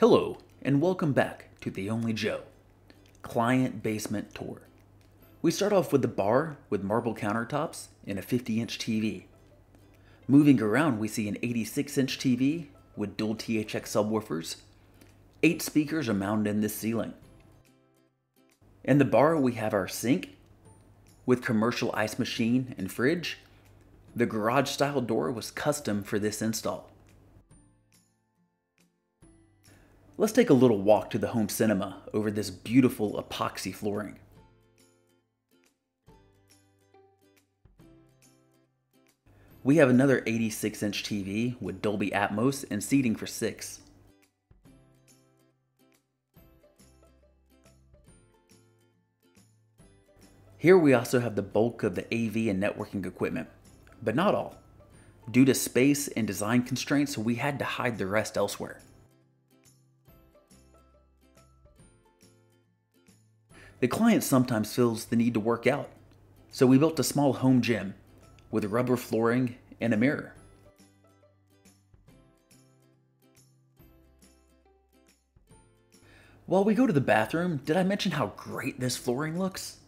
Hello, and welcome back to The Only Joe Client Basement Tour. We start off with the bar with marble countertops and a 50 inch TV. Moving around, we see an 86 inch TV with dual THX subwoofers. Eight speakers are mounted in the ceiling. In the bar, we have our sink with commercial ice machine and fridge. The garage style door was custom for this install. Let's take a little walk to the home cinema over this beautiful epoxy flooring. We have another 86 inch TV with Dolby Atmos and seating for six. Here we also have the bulk of the AV and networking equipment, but not all. Due to space and design constraints, we had to hide the rest elsewhere. The client sometimes feels the need to work out, so we built a small home gym with rubber flooring and a mirror. While we go to the bathroom, did I mention how great this flooring looks?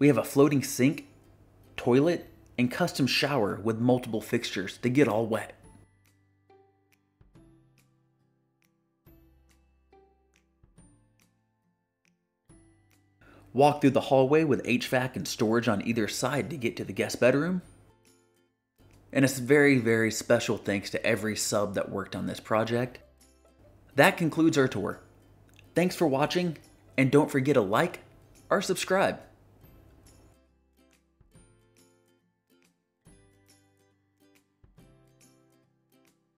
We have a floating sink, toilet, and custom shower with multiple fixtures to get all wet. Walk through the hallway with HVAC and storage on either side to get to the guest bedroom. And it's very, very special thanks to every sub that worked on this project. That concludes our tour. Thanks for watching, and don't forget to like or subscribe.